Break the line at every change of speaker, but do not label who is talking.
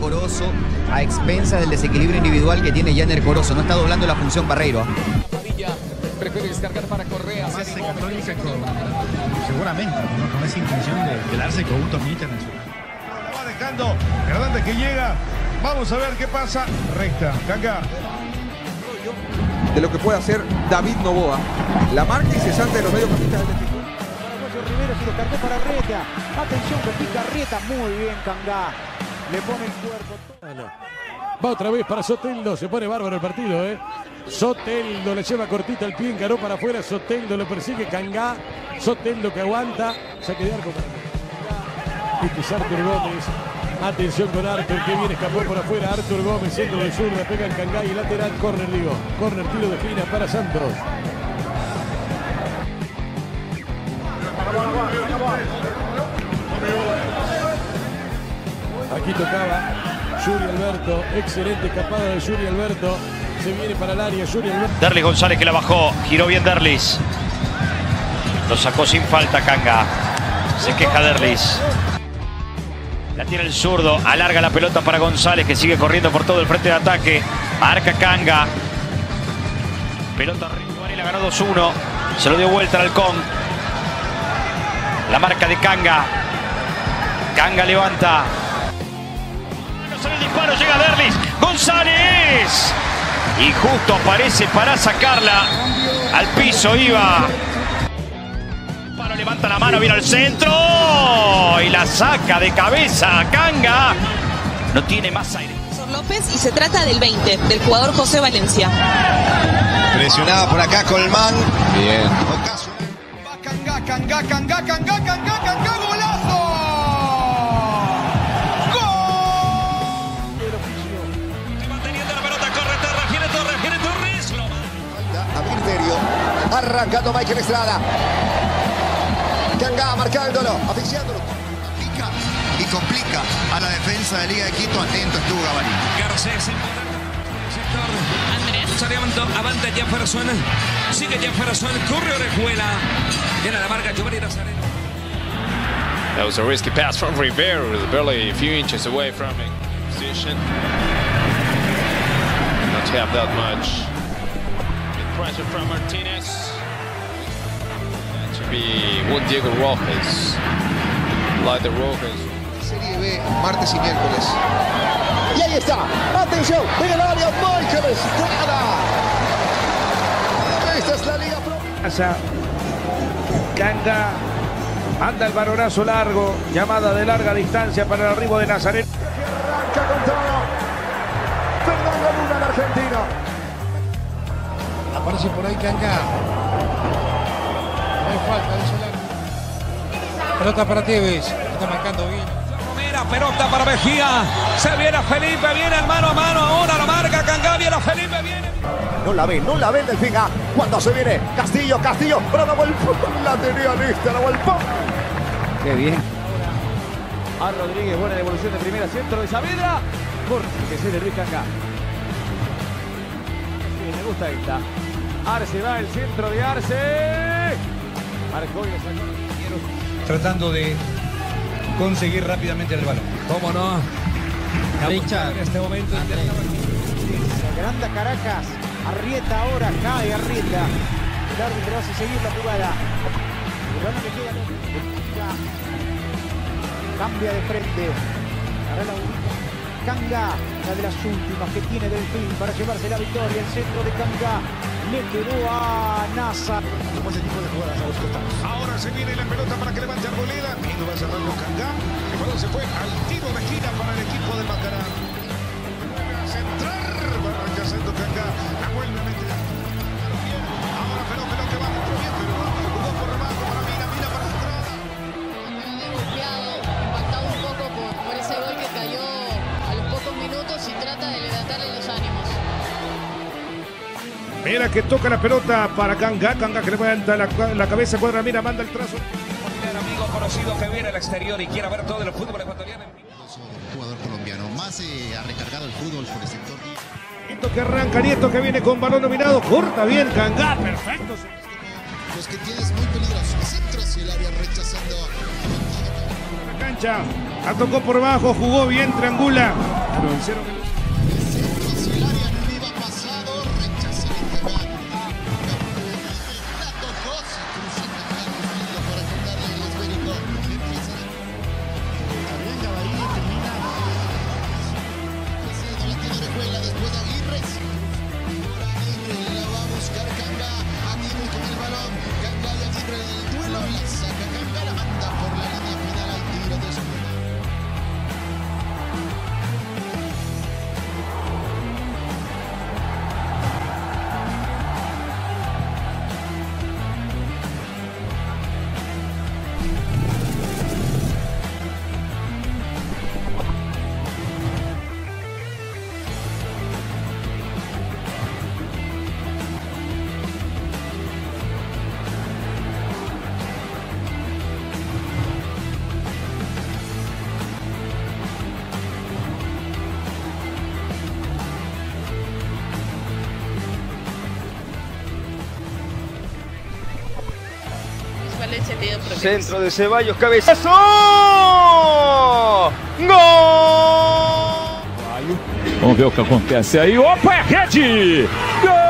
Corozo a expensas del desequilibrio individual que tiene Janer Corozo. No está doblando la función Barreiro.
Prefiere descargar para Correa.
Más católica con, seguramente, ¿no? con esa intención de, de darse con un torneo internacional.
Va dejando Hernández que llega. Vamos a ver qué pasa. Recta, Canga.
De lo que puede hacer David Novoa. La marca incesante de los mediocampistas del
Rivero se lo cargó para Rieta. Atención que pica Rieta. Muy bien Cangá. Le pone el cuerpo.
Va otra vez para Soteldo, se pone bárbaro el partido, ¿eh? Soteldo le lleva cortita el pie, encaró para afuera, Soteldo lo persigue, Cangá, Soteldo que aguanta, saque de arco para es Artur Gómez, atención con Artur, que bien escapó por afuera, Artur Gómez, centro de zurda, pega en Cangá y lateral, corner digo, corner tiro de esquina para Santos. Aquí tocaba Yuri Alberto, excelente escapada de Yuri Alberto. Se viene para el área, Yuri Alberto.
Derlis González que la bajó, giró bien Derlis. Lo sacó sin falta Canga. Se queja Derlis. La tiene el zurdo, alarga la pelota para González que sigue corriendo por todo el frente de ataque. Marca Canga. Pelota la ganó 2-1. Se lo dio vuelta al Halcón. La marca de Canga. Canga levanta. El disparo, llega Derlis. González. Y justo aparece para sacarla. Al piso iba. Paro levanta la mano, viene al centro. Y la saca de cabeza. Canga. No tiene más aire.
López y se trata del 20, del jugador José Valencia.
Presionada por acá Colmán.
Bien.
Va Canga, Canga, Canga, Canga, Canga, Canga, Arrancando Michael Estrada. Canga marcándolo, asfixiándolo. Pica y complica a la defensa de Liga de Quito. Atento estuvo Gabarín.
Garcés en sector. Andrés. Saliendo, avanza Jefferson. Sigue Jefferson. Corre Orejuela. Viene la marca Giovanni Nazareno.
That was a risky pass from Rivera, barely a few inches away from it. Position. Not have that much. Good pressure from Martinez. Be Juan Diego Rojas. Like the Rojas.
Serie B, martes y miércoles. Y ahí está. Atención. En el área, Michael Estrada. Esta es la Liga Pro.
Canga. Anda el varonazo largo. Llamada de larga distancia para el arribo de Nazareno.
Arranca con todo. Fernando Luna, el argentino.
Aparece por ahí Canga. Hay falta, de solar. Pelota para Tevez, está marcando bien.
Romera, pelota para Mejía. Se viene Felipe, viene el mano a mano. Ahora la marca Canga, viene Felipe, viene.
No la ve, no la ve el Delfín. Ah, Cuando se viene Castillo, Castillo. Pero la vuelta. La tenía lista, la.
Qué bien.
A Rodríguez, buena devolución de primera, centro de Saavedra. Corte que se de Luis Cangá. Sí, me gusta esta. Arce va el centro de Arce.
Tratando de conseguir rápidamente el balón.
¿Cómo no?
Richard.
En este momento
Se agranda Caracas. Arrieta ahora, cae Arrieta. El árbitro hace seguir la jugada. El balón que queda Cambia de frente. La Canga, una de las últimas que tiene Delfín para llevarse la victoria. El centro de Canga le quedó a Nasa.
Como ese tipo de jugadas a los costados.
Ahora se viene la pelota para que levante Arboleda. No va a cerrar con Canga. El balón se fue al tiro de esquina para el equipo de Macará. A centrar. Va rechazando Canga. La vuelve a meter. Ahora pelota, pelota que va Mira que toca la pelota para Canga. Canga que levanta la, la cabeza. Cuadra, mira, manda el trazo.
El amigo conocido que viene al exterior y quiere ver todo el fútbol ecuatoriano.
Jugador colombiano. Más eh, ha recargado el fútbol por el sector.
Nieto que arranca, Nieto que viene con balón dominado. Corta bien, Canga. Perfecto.
Los que tienes muy peligrosos. Centro hacia el área rechazando.
La cancha. La tocó por abajo. Jugó bien, triangula.
Pero en
problemas.
Centro de Ceballos, cabezazo. Gol!
Vamos ver o que acontece aí. Opa, é rede! Gol!